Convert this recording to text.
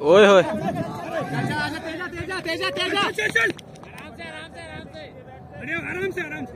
ओए होए। तेजा तेजा तेजा तेजा चल चल आराम से आराम से आराम से आराम से।